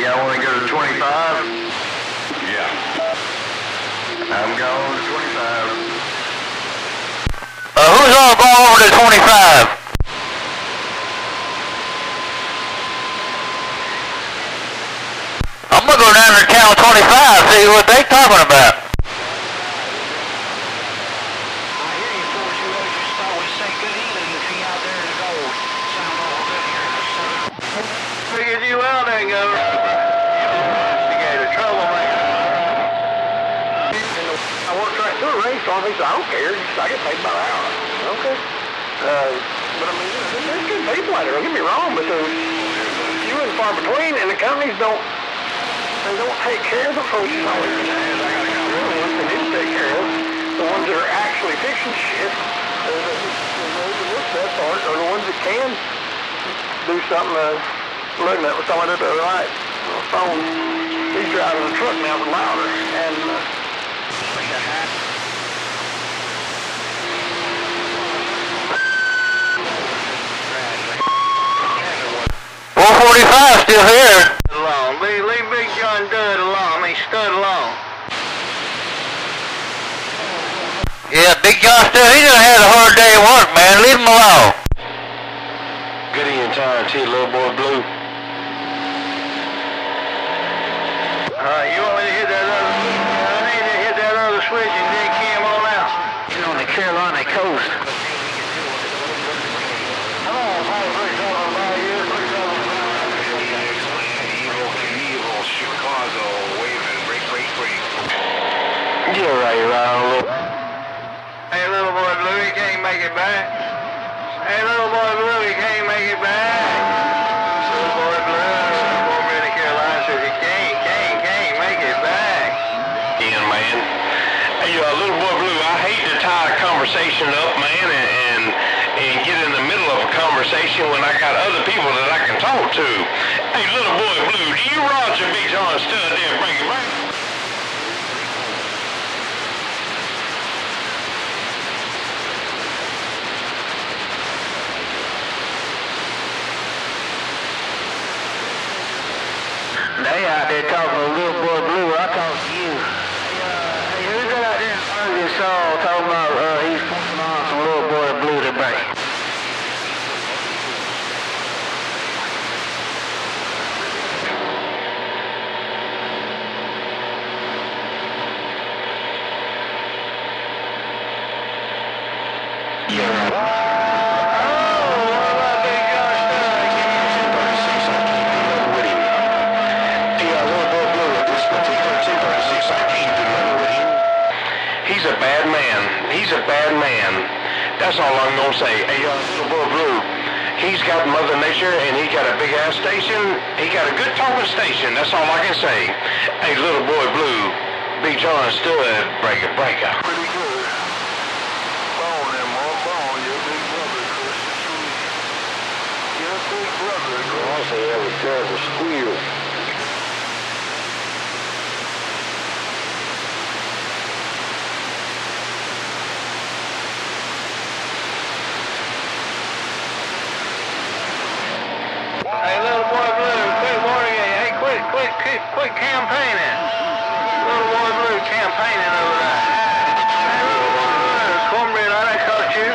Okay, y'all want to go to 25? Yeah. I'm going to 25. Uh, who's on the ball over to 25? I'm gonna go down to channel 25, see what they talking about. I hear you, Force. race on me, so I don't care. I get paid by the hour. Okay. Uh, but I mean, there's good people out there. Don't get me wrong, but there's few and far between, and the companies don't they don't take care of the folks that always once they did take care of the ones that are actually fixing shit. Uh, the ones that are the ones that can do something. Uh, looking at somebody up there, right? My phone. He's driving the truck now, but louder and. Uh. 45 still here. Alone. Leave, leave Big John Dud alone. I mean, Stud alone. Yeah, Big John Stud, he done had a hard day at work, man. Leave him alone. Good in time, too, little boy blue. Uh, you want me to hit that other, I need to hit that other switch and then cam on out. You're on the Carolina coast. You're right, Ronald. Hey, little boy Blue, he can't make it back. Hey, little boy Blue, he can't make it back. Little boy Blue, over in the Carolina says he can't, can't, can't make it back. Ian, man. Hey, uh, little boy Blue, I hate to tie a conversation up, man, and, and and get in the middle of a conversation when I got other people that I can talk to. Hey, little boy Blue, do you Roger Big John Stud there, bring it back? They out there talking to little boy Blue. I talk to you. Hey, uh, hey, who's that out there in front of this all talking about uh, he's putting on some little boy Blue today? He's a bad man. He's a bad man. That's all I'm gonna say. Hey, little boy Blue, he's got Mother Nature and he got a big ass station. He got a good talking station. That's all I can say. Hey, little boy Blue, Big John Stud, breaker. Pretty good. Bone him, more bone. Your big brother, Chris. Your big brother. I say that was terrible squeal. Hey, little boy Blue, quit warning me. Hey, quit, quit, quit, campaigning. Little boy Blue campaigning over there. Hey, little boy Blue, cornbread, I done caught you.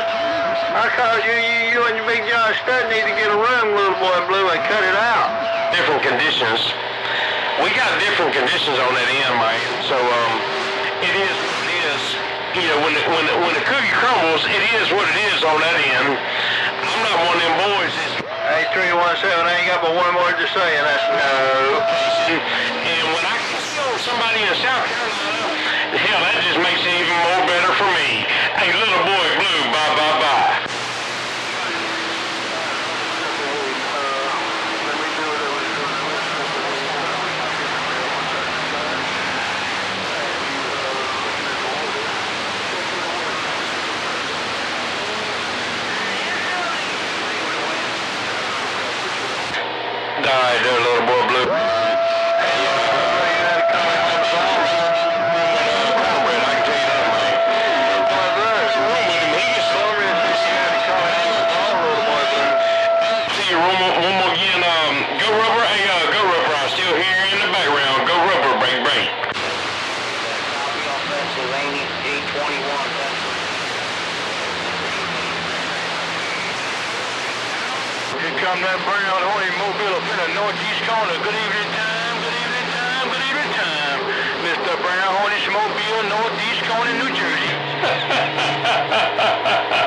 I caught you. You, you and your big John Stud need to get a room, little boy Blue, and cut it out. different conditions. We got different conditions on that end, man. So um, it is, it is, You know, when the, when the, when the cookie crumbles, Three, one, seven. I ain't got but one word to say, and that's no. and when I kill somebody in South Carolina, Right, there, little boy blue. One more, more again. Um, go rubber, hey, uh, go rubber. I'm still here. Come that brown horny mobile up in the northeast corner. Good evening time, good evening time, good evening time. Mr. Brown Horny Mobile, northeast corner, New Jersey.